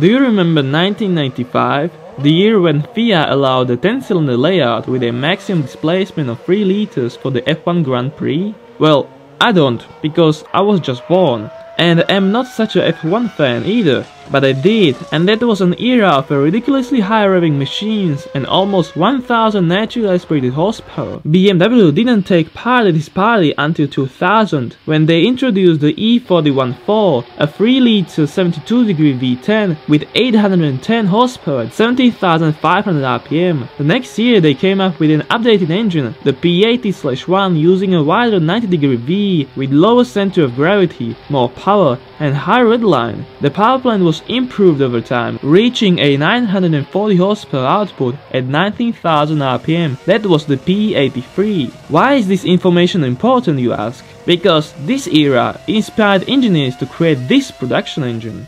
Do you remember 1995? The year when FIA allowed a 10-cylinder layout with a maximum displacement of 3 liters for the F1 Grand Prix? Well, I don't, because I was just born, and am not such a F1 fan either. But I did, and that was an era of ridiculously high revving machines and almost 1000 naturally aspirated horsepower. BMW didn't take part in this party until 2000, when they introduced the E414, a 3-liter 72-degree V10 with 810 horsepower at 17,500 rpm. The next year they came up with an updated engine, the P80-1 using a wider 90-degree V with lower center of gravity, more power and higher redline. The power plant was improved over time, reaching a 940 horsepower output at 19,000 rpm. That was the P83. Why is this information important you ask? Because this era inspired engineers to create this production engine.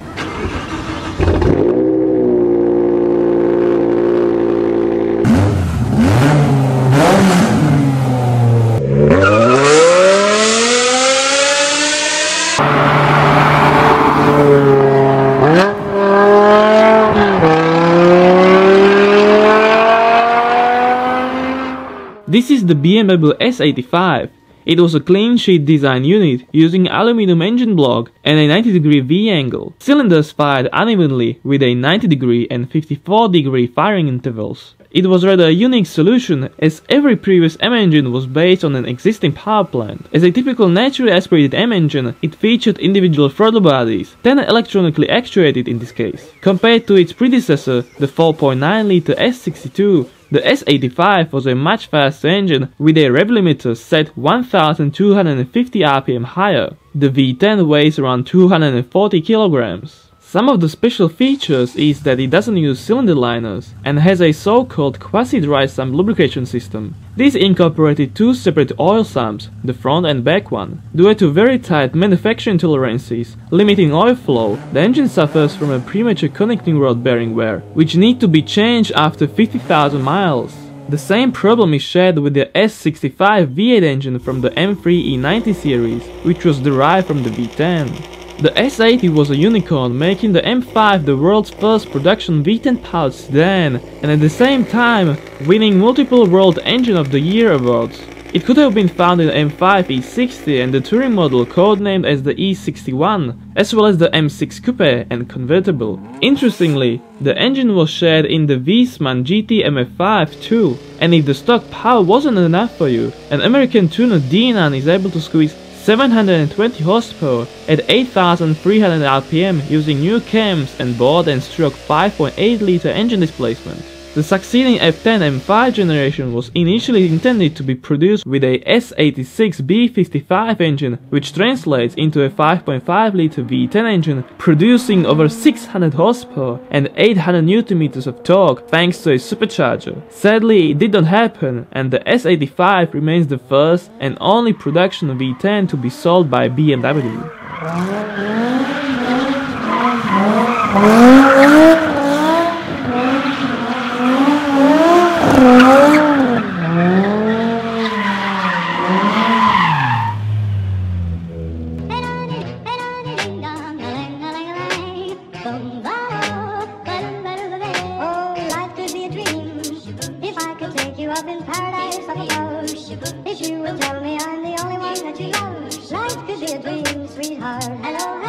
This is the BMW S85. It was a clean sheet design unit using aluminum engine block and a 90 degree V angle. Cylinders fired unevenly with a 90 degree and 54 degree firing intervals. It was rather a unique solution as every previous M engine was based on an existing power plant. As a typical naturally aspirated M engine, it featured individual throttle bodies, 10 electronically actuated in this case. Compared to its predecessor, the 4.9 liter S62, the S85 was a much faster engine with a rev limiter set 1250 rpm higher. The V10 weighs around 240 kilograms. Some of the special features is that it doesn't use cylinder liners and has a so-called quasi-dry sump lubrication system. This incorporated two separate oil sumps, the front and back one. Due to very tight manufacturing tolerances, limiting oil flow, the engine suffers from a premature connecting rod bearing wear, which need to be changed after 50,000 miles. The same problem is shared with the S65 V8 engine from the M3 E90 series, which was derived from the V10. The S80 was a unicorn, making the M5 the world's first production V10 powered sedan, and at the same time winning multiple World Engine of the Year awards. It could have been found in the M5 E60 and the touring model codenamed as the E61, as well as the M6 Coupe and convertible. Interestingly, the engine was shared in the Wiesmann GT MF5 too, and if the stock power wasn't enough for you, an American tuner Dinan is able to squeeze 720 horsepower at 8300 rpm using new cams and bored and stroke 5.8 liter engine displacement. The succeeding F10 M5 generation was initially intended to be produced with a S86B55 engine, which translates into a 5.5 liter V10 engine, producing over 600 horsepower and 800 Nm of torque thanks to a supercharger. Sadly, it did not happen, and the S85 remains the first and only production V10 to be sold by BMW. up in paradise, I suppose. If I could take you would go If you would tell me I'm the only one that you love, life could be a dream, sweetheart. Hello.